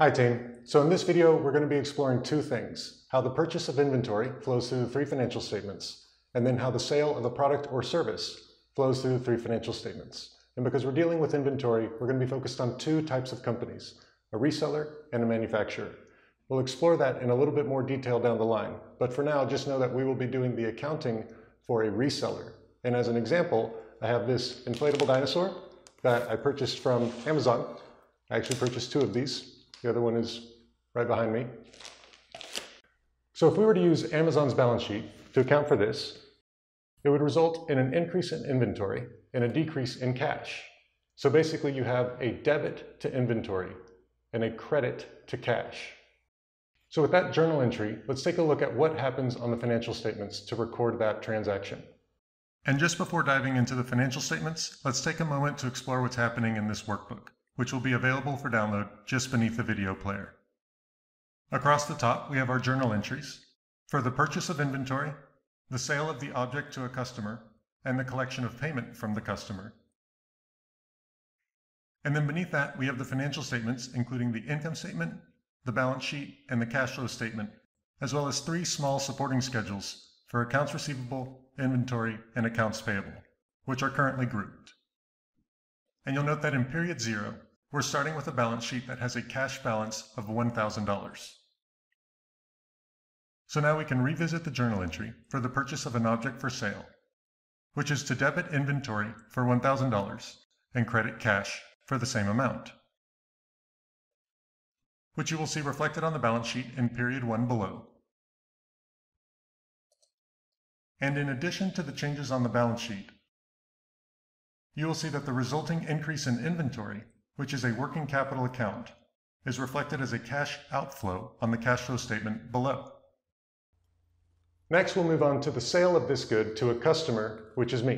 Hi team. So in this video, we're going to be exploring two things. How the purchase of inventory flows through the three financial statements, and then how the sale of a product or service flows through the three financial statements. And because we're dealing with inventory, we're going to be focused on two types of companies, a reseller and a manufacturer. We'll explore that in a little bit more detail down the line, but for now, just know that we will be doing the accounting for a reseller. And as an example, I have this inflatable dinosaur that I purchased from Amazon. I actually purchased two of these. The other one is right behind me. So if we were to use Amazon's balance sheet to account for this, it would result in an increase in inventory and a decrease in cash. So basically you have a debit to inventory and a credit to cash. So with that journal entry, let's take a look at what happens on the financial statements to record that transaction. And just before diving into the financial statements, let's take a moment to explore what's happening in this workbook, which will be available for download just beneath the video player. Across the top, we have our journal entries for the purchase of inventory, the sale of the object to a customer, and the collection of payment from the customer. And then beneath that, we have the financial statements, including the income statement, the balance sheet, and the cash flow statement, as well as three small supporting schedules for accounts receivable, inventory, and accounts payable, which are currently grouped. And you'll note that in period zero, we're starting with a balance sheet that has a cash balance of $1,000. So now we can revisit the journal entry for the purchase of an object for sale, which is to debit inventory for $1,000 and credit cash for the same amount, which you will see reflected on the balance sheet in period 1 below. And in addition to the changes on the balance sheet, you will see that the resulting increase in inventory, which is a working capital account, is reflected as a cash outflow on the cash flow statement below. Next, we'll move on to the sale of this good to a customer, which is me.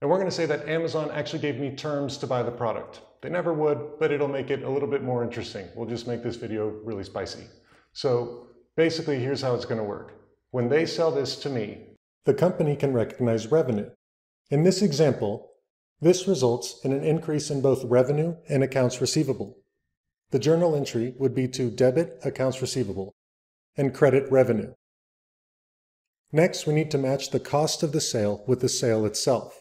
And we're going to say that Amazon actually gave me terms to buy the product. They never would, but it'll make it a little bit more interesting. We'll just make this video really spicy. So basically, here's how it's going to work. When they sell this to me, the company can recognize revenue. In this example, this results in an increase in both revenue and accounts receivable. The journal entry would be to debit accounts receivable and credit revenue. Next, we need to match the cost of the sale with the sale itself.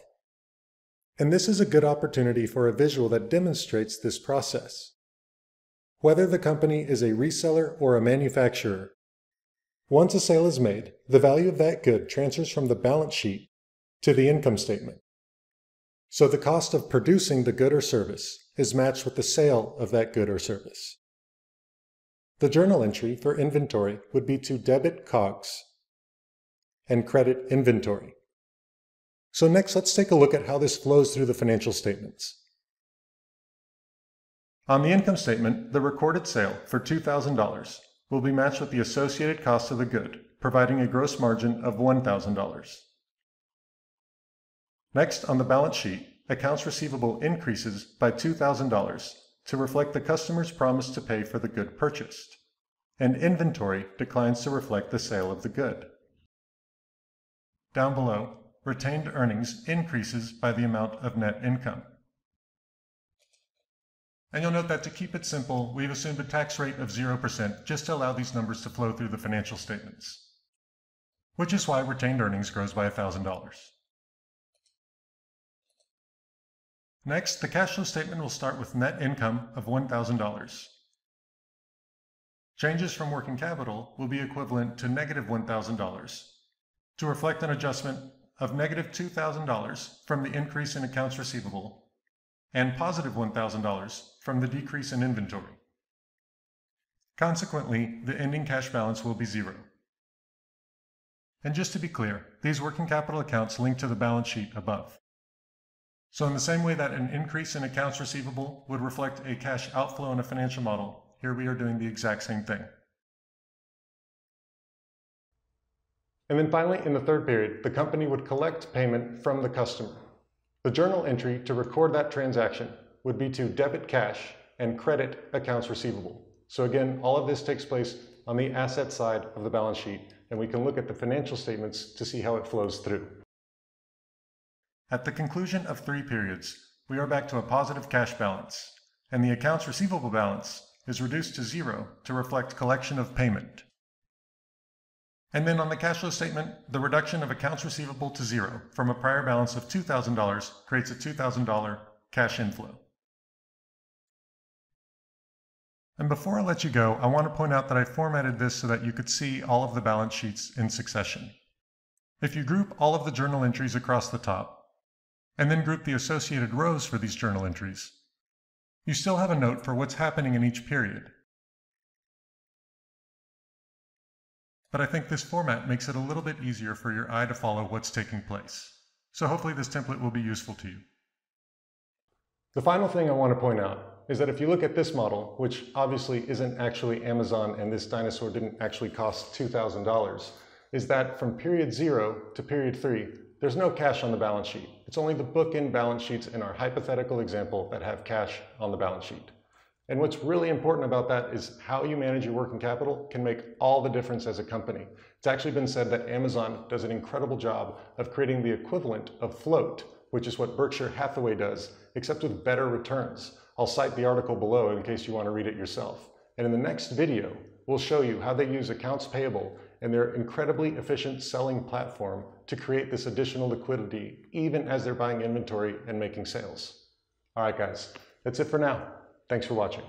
And this is a good opportunity for a visual that demonstrates this process. Whether the company is a reseller or a manufacturer, once a sale is made, the value of that good transfers from the balance sheet to the income statement. So the cost of producing the good or service is matched with the sale of that good or service. The journal entry for inventory would be to debit COGS and credit inventory. So next, let's take a look at how this flows through the financial statements. On the income statement, the recorded sale for $2,000 will be matched with the associated cost of the good, providing a gross margin of $1,000. Next, on the balance sheet, accounts receivable increases by $2,000 to reflect the customer's promise to pay for the good purchased, and inventory declines to reflect the sale of the good. Down below, retained earnings increases by the amount of net income. And you'll note that to keep it simple, we've assumed a tax rate of 0% just to allow these numbers to flow through the financial statements, which is why retained earnings grows by $1,000. Next, the cash flow statement will start with net income of $1,000. Changes from working capital will be equivalent to negative $1,000 to reflect an adjustment of negative $2,000 from the increase in accounts receivable and positive $1,000 from the decrease in inventory. Consequently, the ending cash balance will be zero. And just to be clear, these working capital accounts link to the balance sheet above. So in the same way that an increase in accounts receivable would reflect a cash outflow in a financial model, here we are doing the exact same thing. And then finally, in the third period, the company would collect payment from the customer. The journal entry to record that transaction would be to debit cash and credit accounts receivable. So again, all of this takes place on the asset side of the balance sheet, and we can look at the financial statements to see how it flows through. At the conclusion of three periods, we are back to a positive cash balance, and the accounts receivable balance is reduced to zero to reflect collection of payment. And then on the cash flow statement, the reduction of accounts receivable to zero from a prior balance of $2,000 creates a $2,000 cash inflow. And before I let you go, I want to point out that I formatted this so that you could see all of the balance sheets in succession. If you group all of the journal entries across the top, and then group the associated rows for these journal entries, you still have a note for what's happening in each period. But I think this format makes it a little bit easier for your eye to follow what's taking place. So hopefully this template will be useful to you. The final thing I want to point out is that if you look at this model, which obviously isn't actually Amazon and this dinosaur didn't actually cost $2,000, is that from period zero to period three, there's no cash on the balance sheet. It's only the book-end balance sheets in our hypothetical example that have cash on the balance sheet. And what's really important about that is how you manage your working capital can make all the difference as a company. It's actually been said that Amazon does an incredible job of creating the equivalent of float, which is what Berkshire Hathaway does, except with better returns. I'll cite the article below in case you want to read it yourself. And in the next video, we'll show you how they use accounts payable and their incredibly efficient selling platform to create this additional liquidity, even as they're buying inventory and making sales. All right, guys, that's it for now. Thanks for watching.